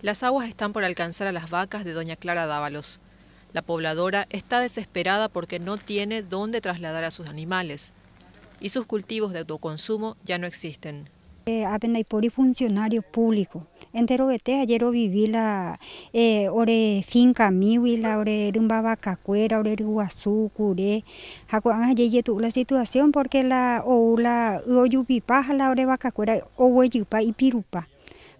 Las aguas están por alcanzar a las vacas de doña Clara Dávalos. La pobladora está desesperada porque no tiene dónde trasladar a sus animales y sus cultivos de autoconsumo ya no existen. Eh, apenas por funcionario público. Entero vete ayer viví la eh, ore finca miwi la ore rumba vacacuera, ore guazú, curé. Jaco anga tu la situación porque la o la oyupipa la ore vacacuera o y pirupa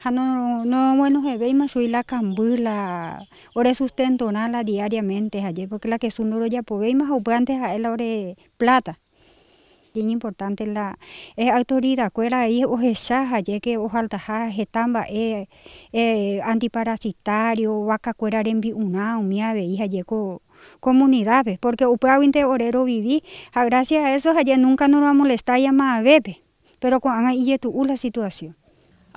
no, no bueno se ve más la cambula ore sustento nada diariamente ayer porque la que es un oro ya pues más o antes a la ore plata. Bien importante la eh, autoridad cuera ahí o ayer que ojalá jetamba eh, eh, antiparasitario vaca cuera en una mía veía llego comunidades porque upawinte orero viví gracias a eso ayer nunca nos va a molestar llamar a bebé pero con ahí tu la situación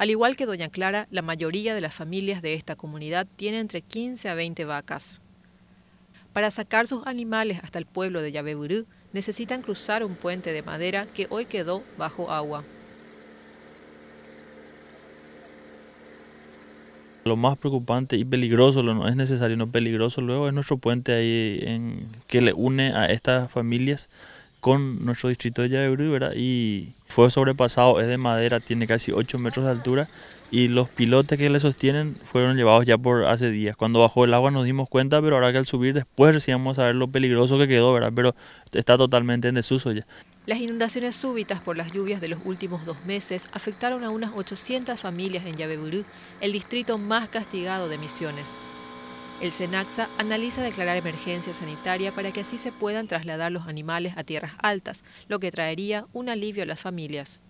al igual que Doña Clara, la mayoría de las familias de esta comunidad tienen entre 15 a 20 vacas. Para sacar sus animales hasta el pueblo de Yabeburú, necesitan cruzar un puente de madera que hoy quedó bajo agua. Lo más preocupante y peligroso, no es necesario, no peligroso, luego es nuestro puente ahí en, que le une a estas familias con nuestro distrito de Yabebrú, ¿verdad? Y fue sobrepasado, es de madera, tiene casi 8 metros de altura y los pilotes que le sostienen fueron llevados ya por hace días. Cuando bajó el agua nos dimos cuenta, pero ahora que al subir después recibimos a ver lo peligroso que quedó, ¿verdad? Pero está totalmente en desuso ya. Las inundaciones súbitas por las lluvias de los últimos dos meses afectaron a unas 800 familias en Yabeburú, el distrito más castigado de Misiones. El SENAXA analiza declarar emergencia sanitaria para que así se puedan trasladar los animales a tierras altas, lo que traería un alivio a las familias.